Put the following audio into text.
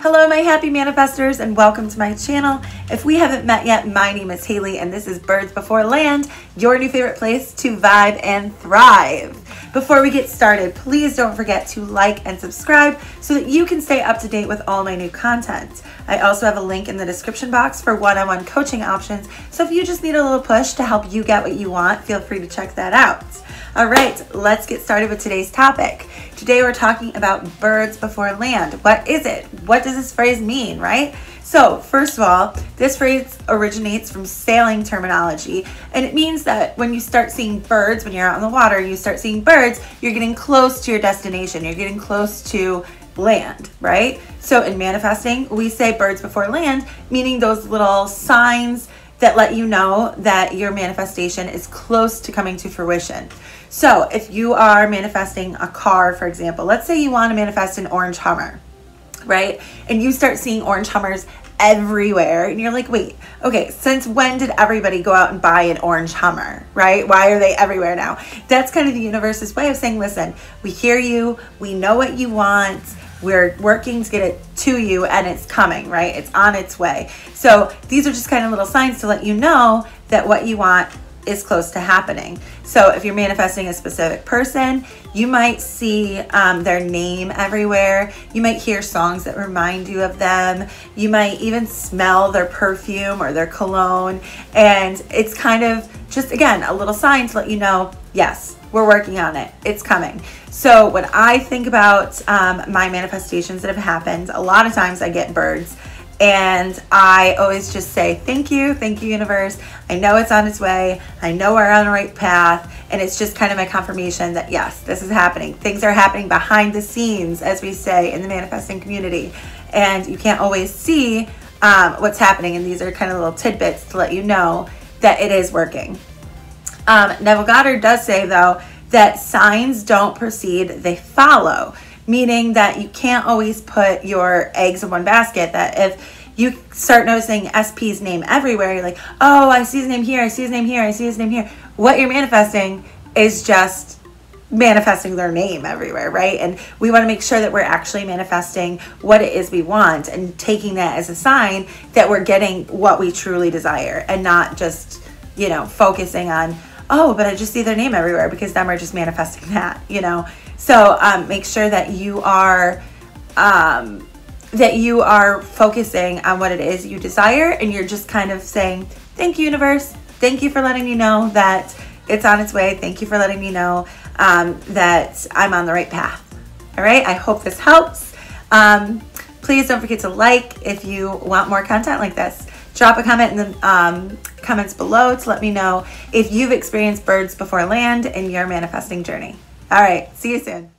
Hello, my happy manifestors, and welcome to my channel. If we haven't met yet, my name is Haley, and this is Birds Before Land, your new favorite place to vibe and thrive. Before we get started, please don't forget to like and subscribe so that you can stay up to date with all my new content. I also have a link in the description box for one on one coaching options, so if you just need a little push to help you get what you want, feel free to check that out. All right, let's get started with today's topic. Today we're talking about birds before land. What is it? What does this phrase mean, right? So, first of all, this phrase originates from sailing terminology, and it means that when you start seeing birds, when you're out on the water, you start seeing birds, you're getting close to your destination, you're getting close to land, right? So, in manifesting, we say birds before land, meaning those little signs that let you know that your manifestation is close to coming to fruition. So, if you are manifesting a car, for example, let's say you want to manifest an orange Hummer, right? And you start seeing orange Hummers everywhere, and you're like, wait, okay, since when did everybody go out and buy an orange Hummer, right? Why are they everywhere now? That's kind of the universe's way of saying, listen, we hear you, we know what you want we're working to get it to you and it's coming, right? It's on its way. So these are just kind of little signs to let you know that what you want is close to happening. So if you're manifesting a specific person, you might see um, their name everywhere. You might hear songs that remind you of them. You might even smell their perfume or their cologne. And it's kind of just, again, a little sign to let you know, yes, we're working on it. It's coming. So when I think about um, my manifestations that have happened, a lot of times I get birds and I always just say, thank you, thank you, universe. I know it's on its way. I know we're on the right path. And it's just kind of my confirmation that yes, this is happening. Things are happening behind the scenes, as we say in the manifesting community. And you can't always see um, what's happening. And these are kind of little tidbits to let you know that it is working. Um, Neville Goddard does say, though, that signs don't precede, they follow, meaning that you can't always put your eggs in one basket. That if you start noticing SP's name everywhere, you're like, oh, I see his name here, I see his name here, I see his name here. What you're manifesting is just manifesting their name everywhere, right? And we want to make sure that we're actually manifesting what it is we want and taking that as a sign that we're getting what we truly desire and not just, you know, focusing on oh, but I just see their name everywhere because them are just manifesting that, you know. So um, make sure that you are um, that you are focusing on what it is you desire, and you're just kind of saying, "Thank you, universe. Thank you for letting me know that it's on its way. Thank you for letting me know um, that I'm on the right path." All right. I hope this helps. Um, please don't forget to like if you want more content like this. Drop a comment in the um, comments below to let me know if you've experienced birds before land in your manifesting journey. All right, see you soon.